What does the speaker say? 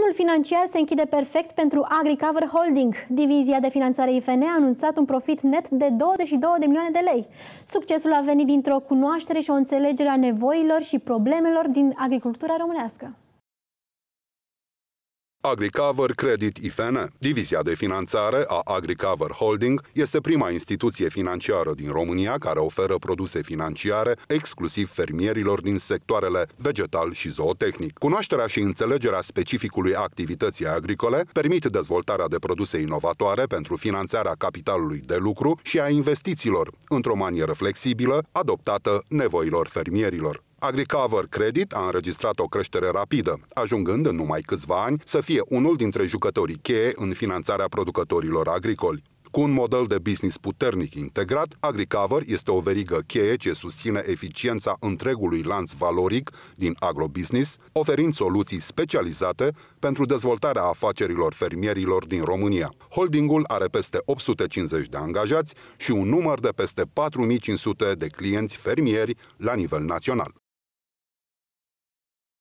Anul financiar se închide perfect pentru AgriCover Holding. Divizia de finanțare IFN a anunțat un profit net de 22 de milioane de lei. Succesul a venit dintr-o cunoaștere și o înțelegere a nevoilor și problemelor din agricultura românească. AgriCover Credit IFN, divizia de finanțare a AgriCover Holding, este prima instituție financiară din România care oferă produse financiare exclusiv fermierilor din sectoarele vegetal și zootehnic. Cunoașterea și înțelegerea specificului activității agricole permit dezvoltarea de produse inovatoare pentru finanțarea capitalului de lucru și a investițiilor într-o manieră flexibilă, adoptată nevoilor fermierilor. AgriCover Credit a înregistrat o creștere rapidă, ajungând în numai câțiva ani să fie unul dintre jucătorii cheie în finanțarea producătorilor agricoli. Cu un model de business puternic integrat, AgriCover este o verigă cheie ce susține eficiența întregului lanț valoric din agrobusiness, oferind soluții specializate pentru dezvoltarea afacerilor fermierilor din România. Holdingul are peste 850 de angajați și un număr de peste 4500 de clienți fermieri la nivel național.